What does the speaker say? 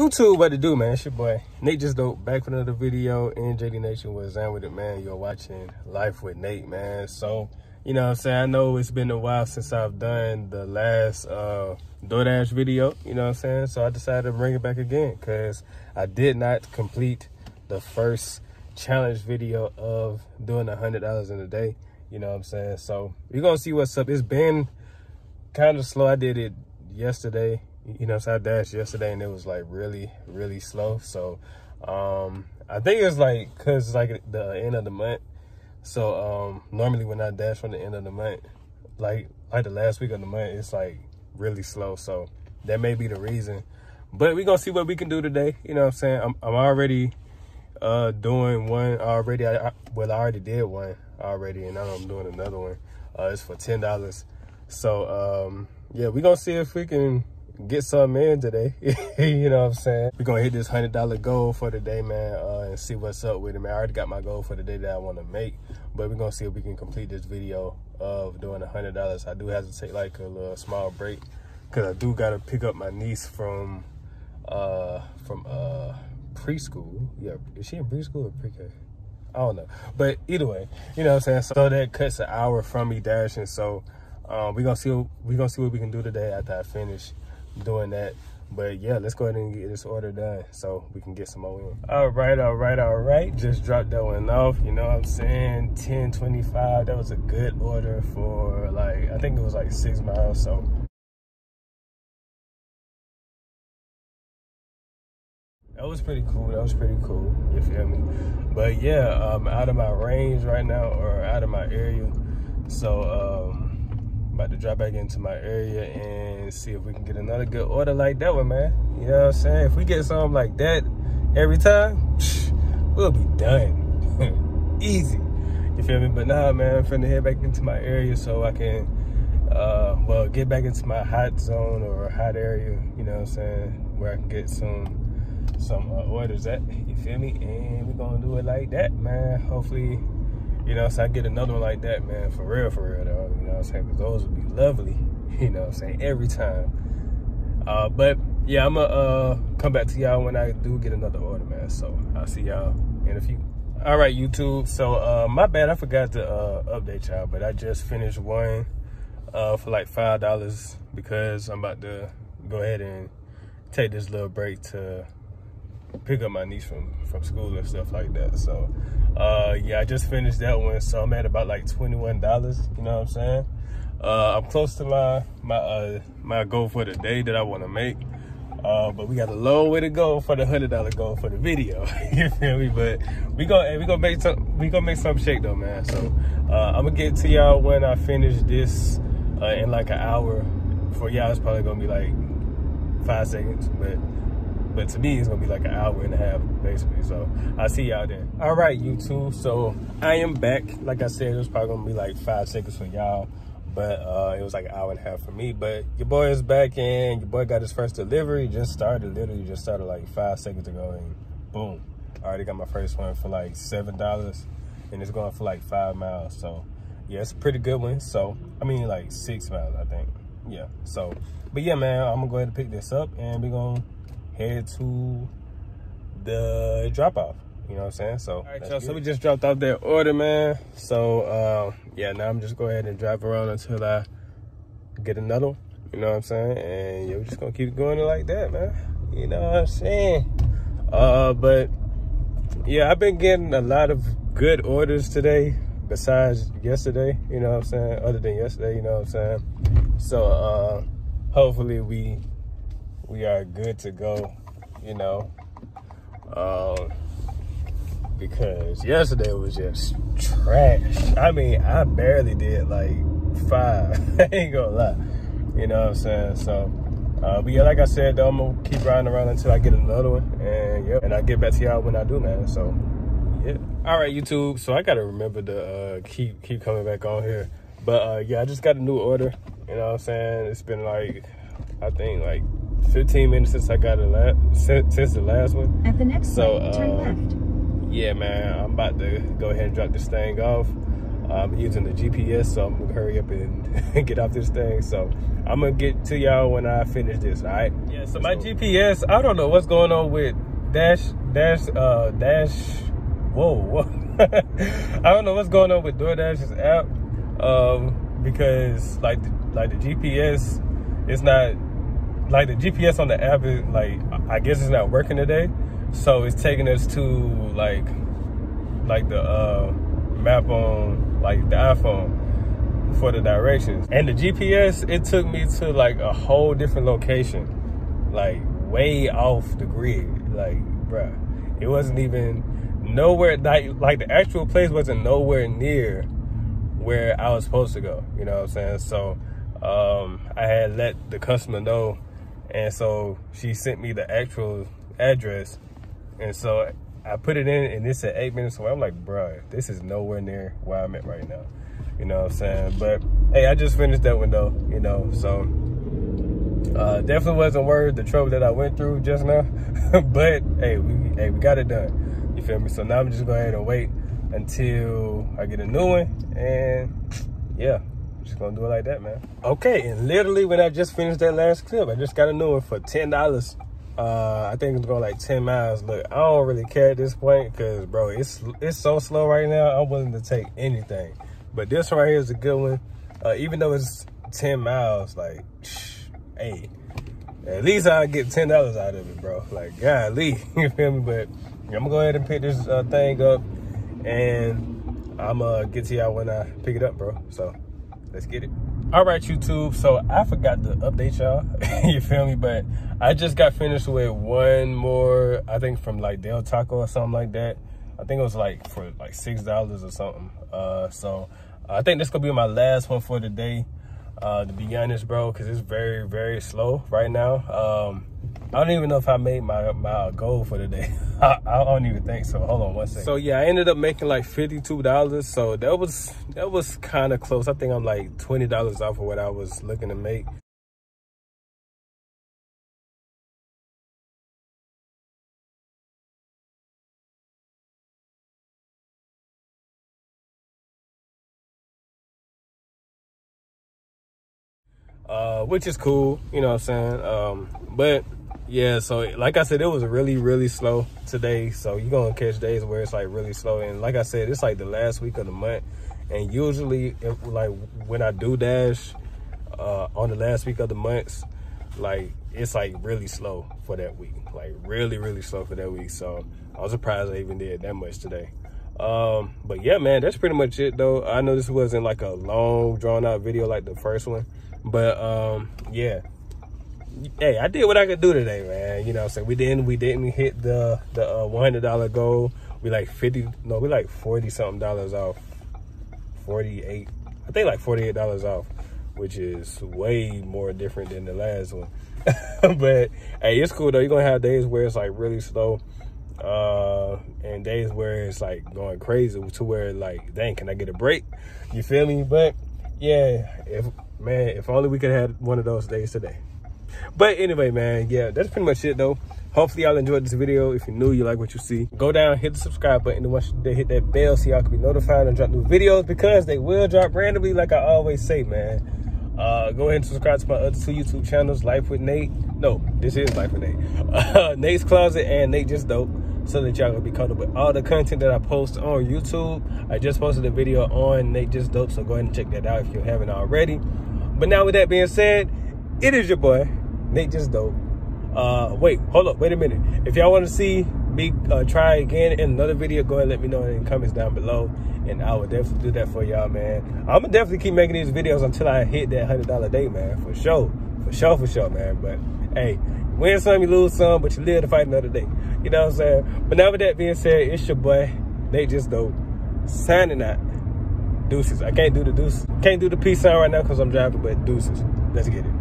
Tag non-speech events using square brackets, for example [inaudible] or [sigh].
YouTube, what to do, man? It's your boy Nate Just Dope back for another video. NJD Nation was on with it, man. You're watching Life with Nate, man. So, you know what I'm saying? I know it's been a while since I've done the last uh, DoorDash video, you know what I'm saying? So I decided to bring it back again because I did not complete the first challenge video of doing a $100 in a day, you know what I'm saying? So we're going to see what's up. It's been kind of slow. I did it yesterday you know, so I dashed yesterday and it was like really, really slow. So um, I think it's like, cause it's like the end of the month. So um, normally when I dash from the end of the month, like like the last week of the month, it's like really slow. So that may be the reason. But we're gonna see what we can do today. You know what I'm saying? I'm, I'm already uh, doing one already. I, I, well, I already did one already, and now I'm doing another one. Uh, it's for ten dollars. So um, yeah, we're gonna see if we can get something in today. [laughs] you know what I'm saying? We're gonna hit this hundred dollar goal for the day, man, uh, and see what's up with it, man. I already got my goal for the day that I want to make, but we're gonna see if we can complete this video of doing a hundred dollars. I do have to take like a little small break because I do gotta pick up my niece from uh from uh preschool. Yeah, is she in preschool or pre-K? I don't know. But either way, you know what I'm saying? So that cuts an hour from me dashing. So um, we're gonna see we're gonna see what we can do today after I finish doing that. But yeah, let's go ahead and get this order done so we can get some more in. All right, all right, all right. Just dropped that one off. You know what I'm saying? 1025. That was a good order for like, I think it was like six miles. So that was pretty cool. That was pretty cool. You feel me? But yeah, I'm out of my range right now or out of my area. So um about to drop back into my area and see if we can get another good order like that one, man. You know what I'm saying? If we get something like that every time, we'll be done. [laughs] Easy. You feel me? But nah, man, I'm finna head back into my area so I can, uh, well, get back into my hot zone or hot area, you know what I'm saying? Where I can get some some uh, orders at, you feel me? And we're gonna do it like that, man. Hopefully, you know, so I get another one like that, man, for real, for real, though. You know what I'm saying? Because those would be lovely, [laughs] you know what I'm saying, every time. Uh, but yeah, I'm gonna uh, come back to y'all when I do get another order, man. So I'll see y'all in a few. All right, YouTube. So uh, my bad, I forgot to uh, update y'all, but I just finished one uh, for like five dollars because I'm about to go ahead and take this little break to pick up my niece from from school and stuff like that. So uh, yeah, I just finished that one, so I'm at about like twenty-one dollars. You know what I'm saying? Uh, I'm close to my my uh, my goal for the day that I want to make. Uh, but we got a long way to go for the hundred dollar goal for the video. [laughs] you feel me? But we gonna we gonna make some we gonna make some shake though, man. So uh, I'm gonna get to y'all when I finish this uh, in like an hour. For y'all, it's probably gonna be like five seconds, but but to me, it's gonna be like an hour and a half, basically. So I'll see y'all there. All right, YouTube. So I am back. Like I said, it was probably gonna be like five seconds for y'all, but uh, it was like an hour and a half for me. But your boy is back and your boy got his first delivery. Just started, literally just started like five seconds ago and boom. I already got my first one for like $7 and it's going for like five miles. So yeah, it's a pretty good one. So, I mean like six miles, I think. Yeah, so, but yeah, man, I'm gonna go ahead and pick this up and we're gonna head to the drop off. You know what I'm saying? So, all right, y'all. So we just dropped off that order, man. So, uh, yeah, now I'm just go ahead and drive around until I get another one. You know what I'm saying? And yeah, we're just gonna keep going like that, man. You know what I'm saying? Uh, but yeah, I've been getting a lot of good orders today besides yesterday, you know what I'm saying? Other than yesterday, you know what I'm saying? So, uh, hopefully we we are good to go, you know. Um, because yesterday was just trash. I mean, I barely did like five. [laughs] I ain't gonna lie. You know what I'm saying? So, uh, but yeah, like I said, though, I'm gonna keep riding around until I get another one. And yeah, and I'll get back to y'all when I do, man. So, yeah. All right, YouTube. So I gotta remember to uh, keep keep coming back on here. But uh, yeah, I just got a new order. You know what I'm saying? It's been like, I think like 15 minutes since I got it last since, since the last one. At the next so turn left. yeah, man, I'm about to go ahead and drop this thing off. I'm using the GPS, so I'm gonna hurry up and [laughs] get off this thing. So I'm gonna get to y'all when I finish this. All right? Yeah. So my GPS, I don't know what's going on with dash dash uh dash. Whoa. whoa. [laughs] I don't know what's going on with DoorDash's app, um, because like the, like the GPS, it's not like the GPS on the app is like I guess it's not working today, so it's taking us to like like the uh, map on like the iPhone for the directions. And the GPS, it took me to like a whole different location, like way off the grid. Like, bruh, it wasn't even nowhere, like, like the actual place wasn't nowhere near where I was supposed to go. You know what I'm saying? So um, I had let the customer know. And so she sent me the actual address. And so I put it in and it said eight minutes away. I'm like, bro, this is nowhere near where I'm at right now. You know what I'm saying? But hey, I just finished that window, you know, so uh, definitely wasn't worth the trouble that I went through just now. [laughs] but hey, we hey, we got it done. You feel me? So now I'm just going to wait until I get a new one and yeah. Just gonna do it like that, man. Okay, and literally when I just finished that last clip, I just got a new one for ten dollars uh, I think it's going like 10 miles. Look, I don't really care at this point because, bro, it's it's so slow right now. I'm willing to take anything. But this right here is a good one. Uh, even though it's 10 miles, like, shh, hey, at least i get $10 out of it, bro. Like, golly, [laughs] you feel me? But I'm going to go ahead and pick this uh, thing up and I'm going to get to y'all when I pick it up, bro. So, let's get it. All right youtube. So i forgot to update y'all. [laughs] You feel me? But i just got finished with one more i think from like del taco or something like that. I think it was like for like six dollars or something. Uh so i think this could be my last one for the day uh to be honest bro because it's very very slow right now um I don't even know if I made my my goal for the day. [laughs] I, I, don't even think so. Hold on one second. So yeah, I ended up making like fifty-two dollars. So that was that was kind of close. I think I'm like twenty dollars off of what I was looking to make. Uh, which is cool, you know what I'm saying? Um, but yeah so like i said it was really really slow today. So you're gonna catch days where it's like really slow. And like i said it's like the last week of the month. And usually if, like when i do dash uh on the last week of the months like it's like really slow for that week. Like really really slow for that week. So i was surprised i even did that much today. Um but yeah man that's pretty much it though. I know this wasn't like a long drawn out video like the first one but um yeah hey, I did what I could do today, man. You know, so we didn't we didn't hit the the uh, one hundred dollar goal. We like fifty, no, we like forty something dollars off. Forty eight, I think like forty eight dollars off, which is way more different than the last one. [laughs] but hey, it's cool though. You're gonna have days where it's like really slow, uh, and days where it's like going crazy to where like, dang, can I get a break? You feel me? But yeah, if man, if only we could have one of those days today. But anyway, man, yeah, that's pretty much it though. Hopefully y'all enjoyed this video. If you're new, you like what you see, go down, hit the subscribe button, and once they hit that bell so y'all can be notified and drop new videos because they will drop randomly like I always say, man. Uh, go ahead and subscribe to my other two YouTube channels, Life with Nate. No, this is Life with Nate. [laughs] Uh, Nate's Closet and Nate Just Dope so that y'all gonna be comfortable with all the content that I post on YouTube. I just posted a video on Nate Just Dope, so go ahead and check that out if you haven't already. But now with that being said, it is your boy, Nate just dope. Uh, wait, hold up, wait a minute. If y'all want to see me uh, try again in another video, go ahead and let me know in the comments down below. And I will definitely do that for y'all, man. I'm gonna definitely keep making these videos until I hit that hundred dollar day, man. For sure, for sure, for sure, man. But hey, win some, you lose some, but you live to fight another day. You know what I'm saying? But now with that being said, it's your boy Nate just dope signing out. Deuces. I can't do the deuce. Can't do the peace sign right now because I'm driving, but deuces. Let's get it.